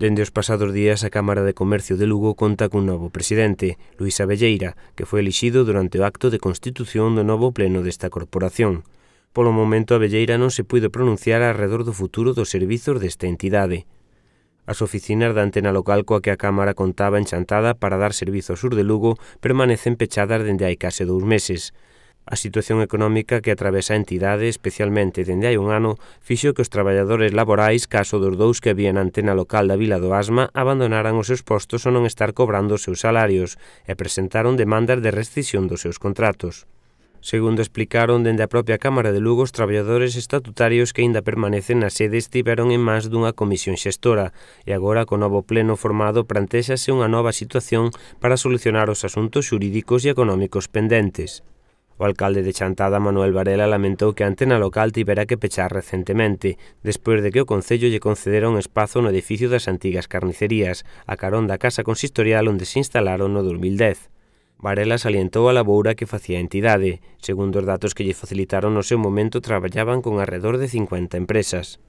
Dende os pasados días, a Cámara de Comercio de Lugo conta cun novo presidente, Luis Abelleira, que foi elixido durante o acto de constitución do novo pleno desta corporación. Polo momento, Abelleira non se puido pronunciar alrededor do futuro dos servizos desta entidade. As oficinas da antena local coa que a Cámara contaba enchantada para dar servizo ao sur de Lugo permanecen pechadas dende hai case dous meses. A situación económica que atravesa a entidade, especialmente dende hai un ano, fixo que os traballadores laborais, caso dos dous que habían antena local da Vila do Asma, abandonaran os seus postos ou non estar cobrando os seus salarios e presentaron demandas de rescisión dos seus contratos. Segundo explicaron dende a propia Cámara de Lugo, os traballadores estatutarios que aínda permanecen na sede estiveron en máis dunha comisión xestora e agora co novo pleno formado plantéxase unha nova situación para solucionar os asuntos xurídicos e económicos pendentes. O alcalde de Chantada, Manuel Varela, lamentou que a antena local tivera que pechar recentemente, despois de que o Concello lle concedera un espazo no edificio das antigas carnicerías, a carón da casa consistorial onde se instalaron no 2010. Varela salientou a laboura que facía a entidade. Segundo os datos que lle facilitaron no seu momento, traballaban con arredor de 50 empresas.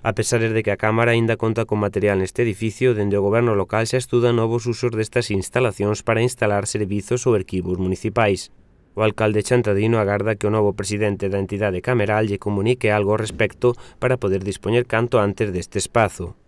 A pesar de que a Cámara aínda conta con material neste edificio, dende o goberno local xa estuda novos usos destas instalacións para instalar servizos ou arquivos municipais. O alcalde Chantadino agarda que o novo presidente da entidade cameral lle comunique algo ao respecto para poder dispoñer canto antes deste espazo.